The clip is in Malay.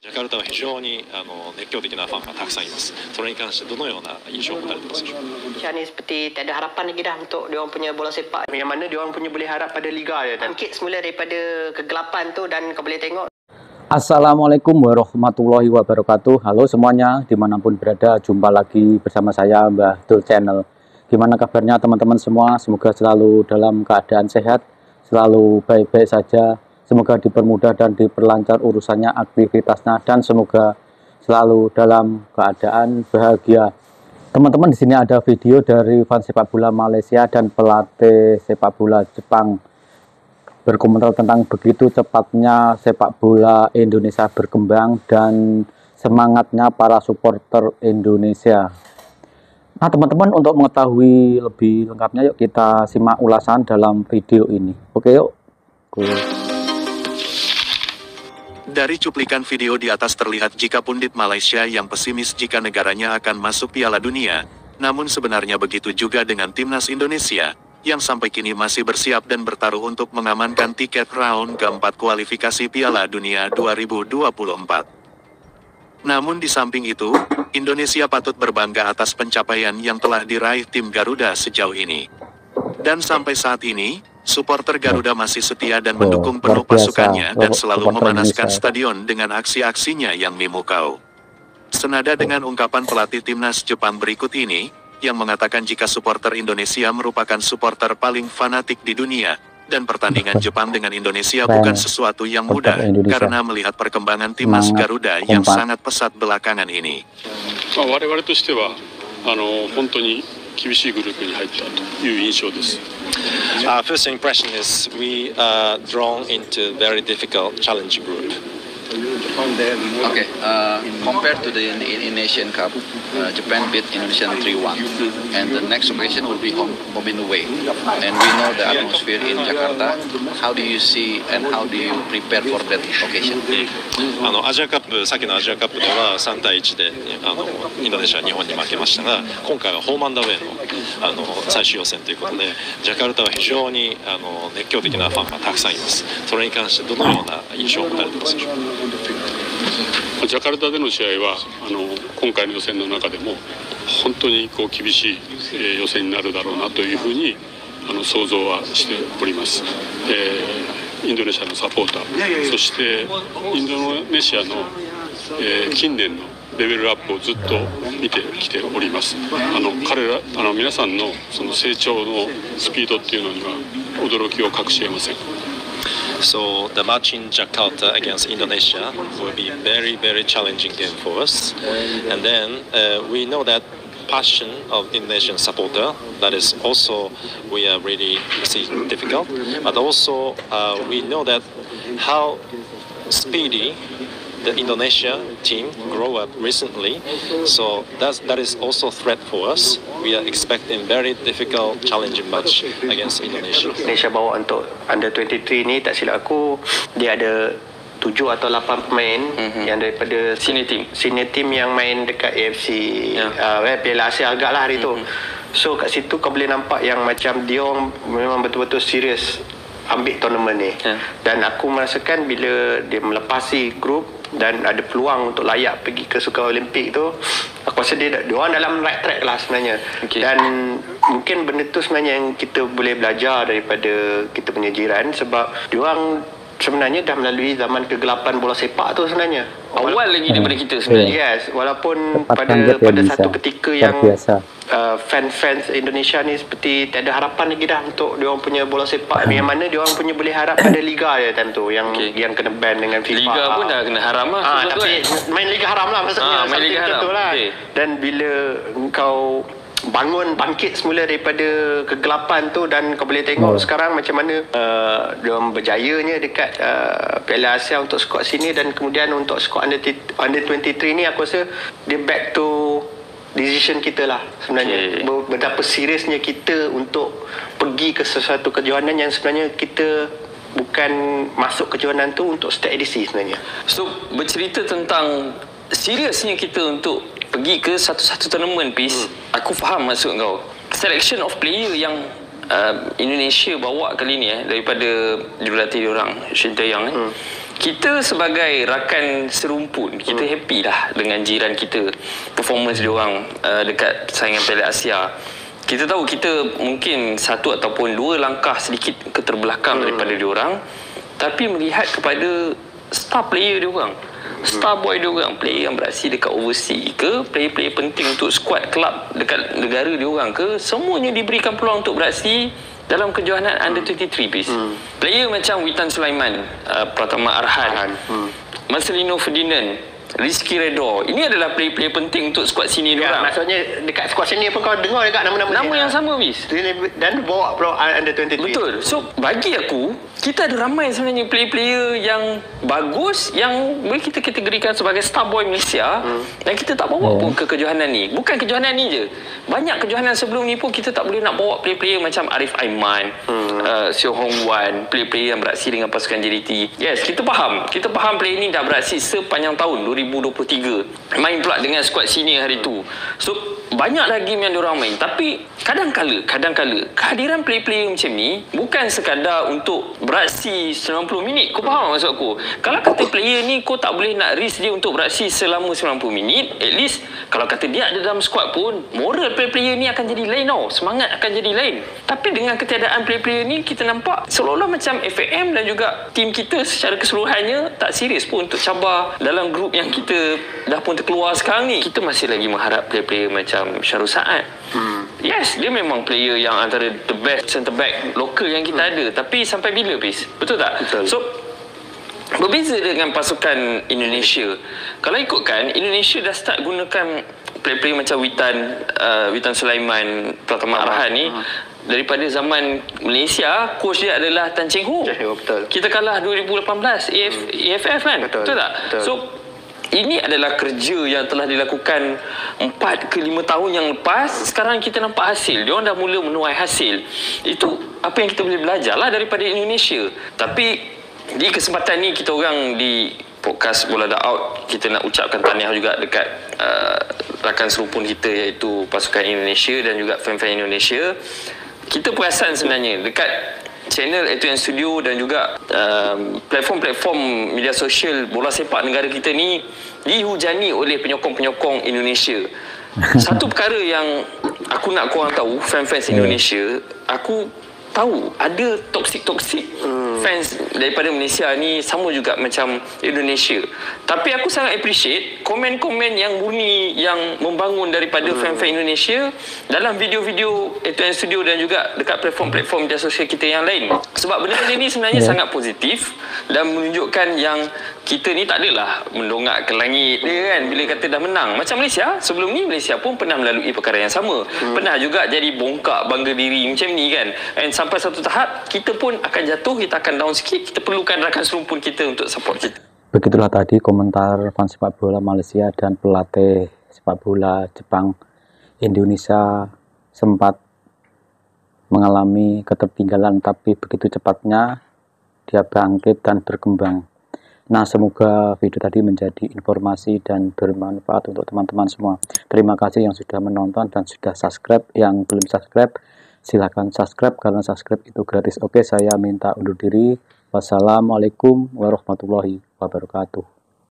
ジャカルタは非常にあの熱狂的なファンがたくさんいます。それに関してどのような印象を持たれてますでしょうか。 Macam ni seperti tak ada harapan lagi dah untuk dia orang punya bola sepak. Yang mana dia orang punya boleh harap pada liga je. Bangkit semula daripada kegelapan tu dan kau boleh tengok Assalamualaikum warahmatullahi wabarakatuh Halo semuanya dimanapun berada Jumpa lagi bersama saya Mbah Dul Channel Gimana kabarnya teman-teman semua Semoga selalu dalam keadaan sehat Selalu baik-baik saja Semoga dipermudah dan diperlancar urusannya aktivitasnya Dan semoga selalu dalam keadaan bahagia Teman-teman di sini ada video dari fans sepak bola Malaysia dan pelatih sepak bola Jepang berkomentar tentang begitu cepatnya sepak bola Indonesia berkembang dan semangatnya para supporter Indonesia. Nah, teman-teman untuk mengetahui lebih lengkapnya yuk kita simak ulasan dalam video ini. Oke, yuk. Go. Dari cuplikan video di atas terlihat jika pundit Malaysia yang pesimis jika negaranya akan masuk Piala Dunia, namun sebenarnya begitu juga dengan timnas Indonesia, yang sampai kini masih bersiap dan bertaruh untuk mengamankan tiket round keempat kualifikasi Piala Dunia 2024. Namun di samping itu, Indonesia patut berbangga atas pencapaian yang telah diraih tim Garuda sejauh ini. Dan sampai saat ini, supporter Garuda masih setia dan Oh, mendukung penuh luar biasa. pasukannya dan Supporter selalu memanaskan Indonesia. stadion dengan aksi-aksinya yang memukau. Senada dengan ungkapan pelatih timnas Jepang berikut ini, yang mengatakan jika supporter Indonesia merupakan supporter paling fanatik di dunia, dan pertandingan Jepang dengan Indonesia Keren. bukan sesuatu yang Supporter mudah, Indonesia. karena melihat perkembangan timnas Semangat, Garuda yang kompak. sangat pesat belakangan ini. まあ、我々としてはあの本当に 厳しいグループに入ったという印象です。 Uh, first impression is we are drawn into very difficult, challenging group. Okay, uh, compared to the in, in Asian Cup, uh, Japan beat Indonesia 3-1, and the next occasion will be home, home and away. And we know the atmosphere in Jakarta. How do you see and how do you prepare for that occasion? あのアジアカップ、先のアジアカップでは3対1であのインドネシア、日本に負けましたが、今回はホームアンダーウェイのあの最終予選ということで、ジャカルタは非常にあの熱狂的なファンがたくさんいます。それに関してどのような印象を持たれてますでしょうか。ジャカルタでの試合はあの今回の予選の中でも本当にこう厳しい、えー予選になるだろうなというふうにあの想像はしております、えーインドネシアのサポーターそしてインドネシアの、えー近年のレベルアップをずっと見てきております。あの彼らあの皆さんのその成長のスピードっていうのには驚きを隠し得ません So the match in Jakarta against Indonesia will be very, very challenging game for us. And then uh, we know that passion of Indonesian supporter that is also we are really see difficult. But also uh, we know that how speedy the Indonesia team grow up recently. So that's, that is also threat for us. We are expecting very difficult, challenging match against Indonesia. Indonesia bawa untuk under 23 ni tak silap aku dia ada 7 atau 8 pemain mm-hmm. yang daripada Senior team. senior team yang main dekat AFC Ya. uh, eh, Piala Asia agak lah hari mm-hmm. tu. So kat situ kau boleh nampak yang macam dia memang betul-betul serius ambil tournament ni. Ya. Dan aku merasakan bila dia melepasi grup dan ada peluang untuk layak pergi ke Sukan Olimpik tu aku rasa dia, dia orang dalam right track lah sebenarnya Okey. dan mungkin benda tu sebenarnya yang kita boleh belajar daripada kita punya jiran sebab dia orang sebenarnya dah melalui zaman kegelapan bola sepak tu sebenarnya Awal lagi daripada kita sebenarnya. Yes, walaupun pada pada satu ketika yang biasa. Uh, fan-fans Indonesia ni seperti tak ada harapan lagi dah untuk dia orang punya bola sepak yang mana dia orang punya boleh harap pada liga je time tu yang Okey. yang kena ban dengan FIFA. Liga pun dah kena haram lah. Ah, tu tapi kan. main liga haram lah maksudnya. Ah, main liga haram. tu Lah. Okey. Dan bila engkau bangun bangkit semula daripada kegelapan tu dan kau boleh tengok Oh. sekarang macam mana uh, dia orang berjayanya dekat uh, Piala Asia untuk skuad sini dan kemudian untuk skuad under, t- under 23 ni aku rasa dia back to decision kita lah sebenarnya. Ber- betapa seriusnya kita untuk pergi ke sesuatu kejohanan yang sebenarnya kita bukan masuk kejohanan tu untuk setiap edisi sebenarnya So bercerita tentang seriusnya kita untuk pergi ke satu-satu tournament piece. Hmm. Aku faham maksud kau. Selection of player yang uh, Indonesia bawa kali ni eh daripada jurulatih diorang Shin Tae-yong eh. Hmm. kita sebagai rakan serumpun kita hmm. happy lah dengan jiran kita performance dia orang uh, dekat saingan Piala Asia kita tahu kita mungkin satu ataupun dua langkah sedikit keterbelakang hmm. daripada dia orang tapi melihat kepada star player dia star boy dia orang player yang beraksi dekat overseas ke player-player penting untuk squad club dekat negara dia orang ke semuanya diberikan peluang untuk beraksi dalam kejohanan under 23 piece hmm. player macam Witan Sulaiman uh, Pratama Arhan. Hmm. Marcelino Ferdinand Rizky Redor. Ini adalah player-player penting untuk skuad sini ya, orang. Maksudnya dekat skuad sini pun kau dengar dekat nama-nama Nama yang sama, Bis. Dan bawa pro under 23. Betul. So, bagi aku, kita ada ramai sebenarnya player-player yang bagus yang boleh kita kategorikan sebagai star boy Malaysia hmm. dan kita tak bawa hmm. pun ke kejohanan ni. Bukan kejohanan ni je. Banyak kejohanan sebelum ni pun kita tak boleh nak bawa player-player macam Arif Aiman, hmm. uh, Seo Hong Wan, player-player yang beraksi dengan pasukan JDT. Yes, kita faham. Kita faham player ni dah beraksi sepanjang tahun 2023 main pula dengan skuad sini hari tu so banyak lagi yang diorang main tapi kadang-kala kadang-kala kehadiran player-player macam ni bukan sekadar untuk beraksi 90 minit. Kau faham maksud aku? Kalau kata player ni kau tak boleh nak risk dia untuk beraksi selama 90 minit at least kalau kata dia ada dalam squad pun moral player-player ni akan jadi lain tau. Semangat akan jadi lain. Tapi dengan ketiadaan player-player ni kita nampak seolah-olah macam FAM dan juga tim kita secara keseluruhannya tak serius pun untuk cabar dalam grup yang kita dah pun terkeluar sekarang ni. Kita masih lagi mengharap player-player macam Syarul Saad. Hmm. Yes dia memang player yang antara the best centre back lokal yang kita hmm. ada tapi sampai bila bis betul tak betul. so Berbeza dengan pasukan Indonesia. Kalau ikutkan, Indonesia dah start gunakan player-player macam Witan, uh, Witan Sulaiman, Pratama Arhan ni uh-huh. daripada zaman Malaysia, coach dia adalah Tan Cheng Ho. Betul. Kita kalah 2018 AF, hmm. AFF kan? Betul, betul tak? Betul. So, ini adalah kerja yang telah dilakukan 4 ke 5 tahun yang lepas. Sekarang kita nampak hasil. Dia orang dah mula menuai hasil. Itu apa yang kita boleh belajar lah daripada Indonesia. Tapi di kesempatan ni kita orang di podcast Bola Dah Out kita nak ucapkan tahniah juga dekat uh, rakan serupun kita iaitu pasukan Indonesia dan juga fan-fan Indonesia. Kita perasan sebenarnya dekat channel itu yang studio dan juga um, platform-platform media sosial bola sepak negara kita ni dihujani oleh penyokong-penyokong Indonesia satu perkara yang aku nak korang tahu fan-fans Indonesia aku tahu ada toksik-toksik hmm. Fans daripada Malaysia ni sama juga macam Indonesia. Tapi aku sangat appreciate komen-komen yang murni yang membangun daripada hmm. fan-fan Indonesia dalam video-video Etuan Studio dan juga dekat platform-platform media sosial kita yang lain. Sebab benda-benda ni sebenarnya yeah. sangat positif dan menunjukkan yang kita ni tak adalah mendongak ke langit dia kan bila kata dah menang. Macam Malaysia, sebelum ni Malaysia pun pernah melalui perkara yang sama. Hmm. Pernah juga jadi bongkak bangga diri macam ni kan. And sampai satu tahap kita pun akan jatuh, kita akan down sikit, kita perlukan rakan serumpun kita untuk support kita. Begitulah tadi komentar fans sepak bola Malaysia dan pelatih sepak bola Jepang Indonesia sempat mengalami ketertinggalan tapi begitu cepatnya dia bangkit dan berkembang Nah, semoga video tadi menjadi informasi dan bermanfaat untuk teman-teman semua. Terima kasih yang sudah menonton dan sudah subscribe. Yang belum subscribe, silahkan subscribe karena subscribe itu gratis. Oke, saya minta undur diri. Wassalamualaikum warahmatullahi wabarakatuh.